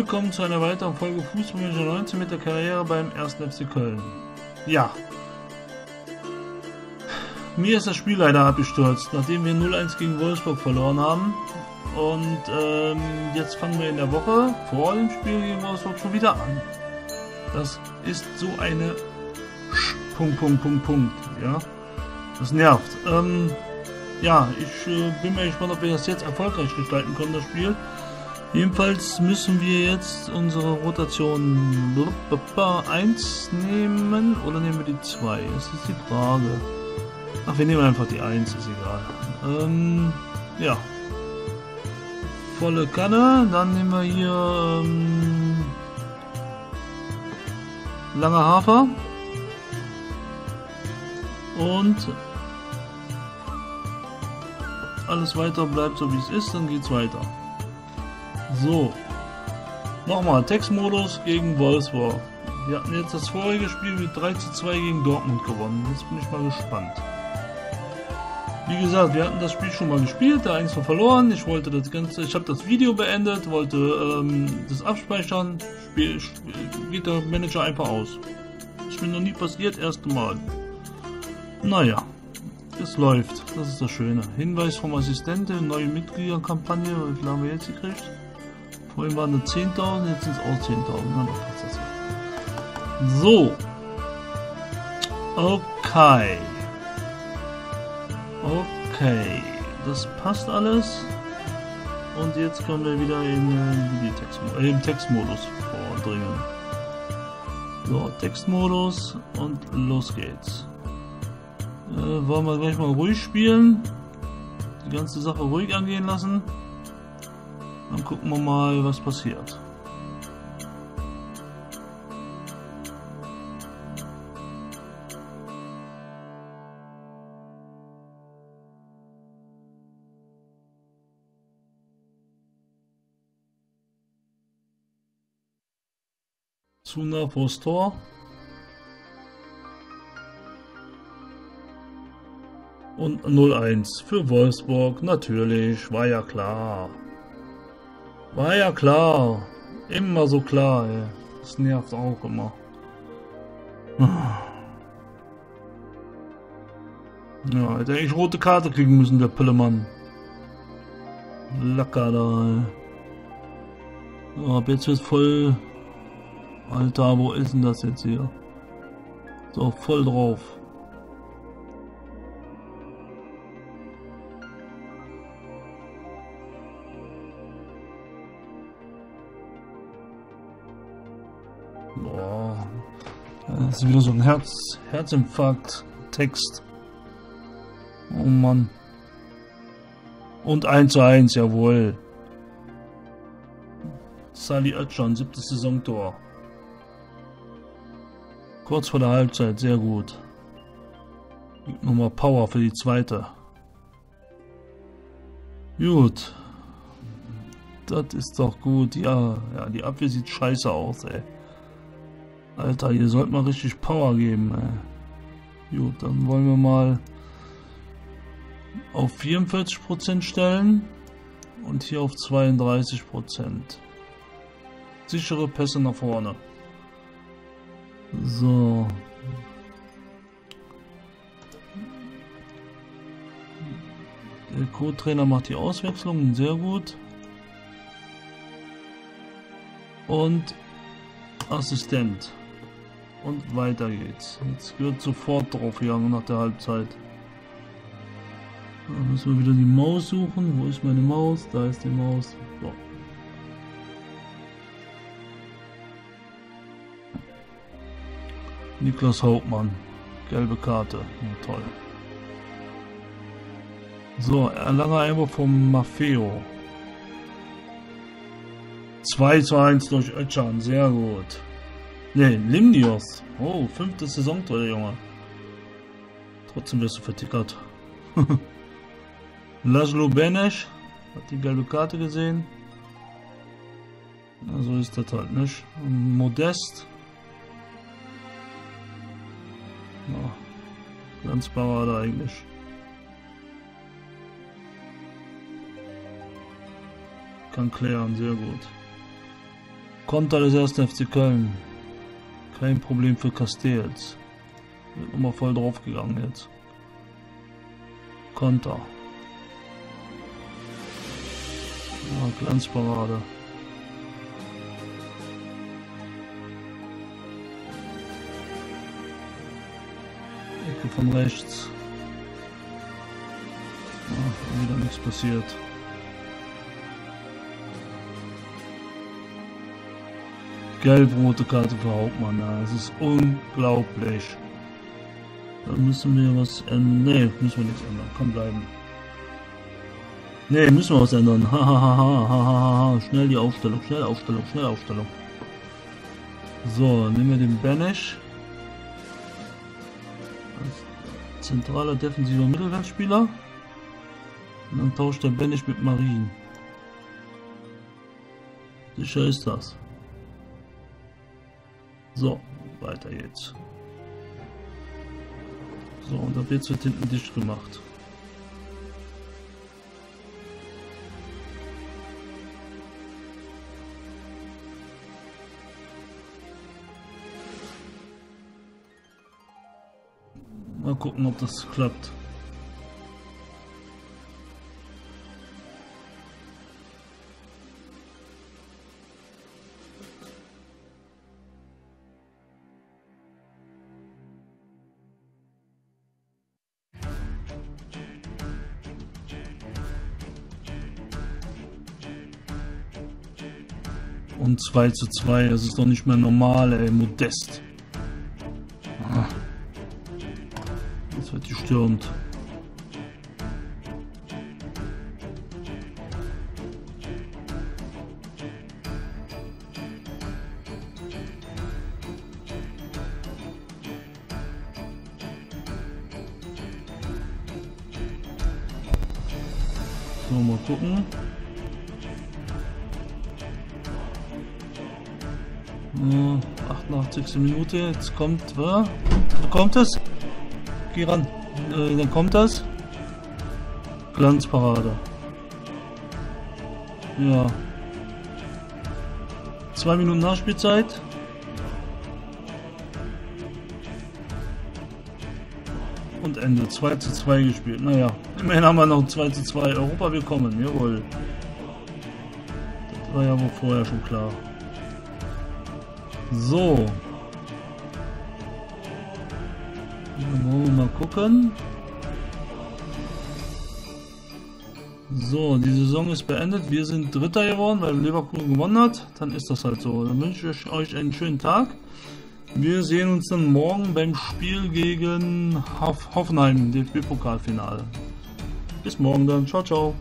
Willkommen zu einer weiteren Folge Fußballmanager 19 mit der Karriere beim 1. FC Köln. Ja. Mir ist das Spiel leider abgestürzt, nachdem wir 0-1 gegen Wolfsburg verloren haben. Und ähm, jetzt fangen wir in der Woche vor dem Spiel gegen Wolfsburg schon wieder an. Das ist so eine Punkt, Punkt, Punkt, Punkt. Ja. Das nervt. Ähm, ja, ich äh, bin mir gespannt, ob wir das jetzt erfolgreich gestalten können, das Spiel. Jedenfalls müssen wir jetzt unsere Rotation 1 nehmen oder nehmen wir die 2? Das ist die Frage. Ach, wir nehmen einfach die 1, ist egal. Ähm, ja. Volle Kanne, dann nehmen wir hier ähm, lange Hafer und alles weiter bleibt so wie es ist, dann geht's weiter. So. Nochmal, Textmodus gegen Wolfsburg. Wir hatten jetzt das vorige Spiel mit 3 zu 2 gegen Dortmund gewonnen. Jetzt bin ich mal gespannt. Wie gesagt, wir hatten das Spiel schon mal gespielt, 1 war verloren. Ich wollte das Ganze, ich habe das Video beendet, wollte ähm, das abspeichern. Spiel, Spiel, geht der Manager einfach aus. Ist mir noch nie passiert, erste Mal. Naja, es läuft. Das ist das Schöne. Hinweis vom Assistenten, neue Mitgliederkampagne. Wie viel haben wir jetzt gekriegt? Vorhin waren es 10.000, jetzt sind es auch 10.000. Na, passt das. So. Okay. Okay. Das passt alles. Und jetzt können wir wieder in äh, Text, äh, im Textmodus vordringen. So, Textmodus und los geht's. Äh, wollen wir gleich mal ruhig spielen. Die ganze Sache ruhig angehen lassen. Dann gucken wir mal, was passiert. Zu nah vors. Und 0-1 für Wolfsburg, natürlich, war ja klar. War ja klar. Immer so klar, ey. Das nervt auch immer. Ja, hätte eigentlich rote Karte kriegen müssen, der Pillemann. Lacker da, ey. So, ab jetzt wird voll... Alter, wo ist denn das jetzt hier? So, voll drauf. Boah. Das ist wieder so ein Herz, Herzinfarkt-Text. Oh Mann. Und 1 zu 1, jawohl. Sally Oetschan, siebtes Saisontor. Kurz vor der Halbzeit, sehr gut. Nochmal Power für die zweite. Gut. Das ist doch gut. Ja, ja, die Abwehr sieht scheiße aus, ey. Alter, ihr sollt mal richtig Power geben. Ey. Gut, dann wollen wir mal auf 44% stellen und hier auf 32%. Sichere Pässe nach vorne. So. Der Co-Trainer macht die Auswechslung, sehr gut. Und Assistent. Und weiter geht's. Jetzt wird sofort drauf gegangen nach der Halbzeit. Da müssen wir wieder die Maus suchen. Wo ist meine Maus? Da ist die Maus. So. Niklas Hauptmann. Gelbe Karte. Ja, toll. So, erlanger Einwurf vom Maffeo. 2 zu 1 durch Ötchan. Sehr gut. Ne, Limnios. Oh, fünfte Saison, Junge. Trotzdem wirst du vertickert. Laszlo Benesch hat die gelbe Karte gesehen. Na, so ist das halt nicht. Modest. Ja, ganz Parade eigentlich. Kann klären, sehr gut. Konter des 1. FC Köln. Kein Problem für Castells. Wird nochmal voll draufgegangen jetzt. Konter. Ja, Glanzparade. Ecke von rechts. Ja, wieder nichts passiert. Gelb-rote Karte für Hauptmann. Ja, das ist unglaublich. Da müssen wir was ändern. Ne, müssen wir nichts ändern. Kann bleiben. Ne, müssen wir was ändern. Hahaha. Schnell die Aufstellung. Schnell Aufstellung. Schnell Aufstellung. So, nehmen wir den Banish. Als zentraler defensiver Mittelfeldspieler. Und dann tauscht der Banish mit Marien. Sicher ist das. So, weiter jetzt. So, und ab jetzt wird hinten dicht gemacht. Mal gucken, ob das klappt. Und 2 zu 2, das ist doch nicht mehr normal, ey, modest. Ah. Jetzt wird gestürmt. So, mal gucken. 88. Minute, jetzt kommt, wa? kommt es? Geh ran. Äh, dann kommt das. Glanzparade. Ja. Zwei Minuten Nachspielzeit. Und Ende. 2 zu 2 gespielt. Naja, immerhin haben wir noch 2 zu 2 Europa bekommen. Jawohl. Das war ja wohl vorher schon klar. So. Wollen wir mal gucken. So, die Saison ist beendet. Wir sind Dritter geworden, weil Leverkusen gewonnen hat. Dann ist das halt so. Dann wünsche ich euch einen schönen Tag. Wir sehen uns dann morgen beim Spiel gegen Hoffenheim, DFB-Pokalfinale. Bis morgen dann. Ciao, ciao.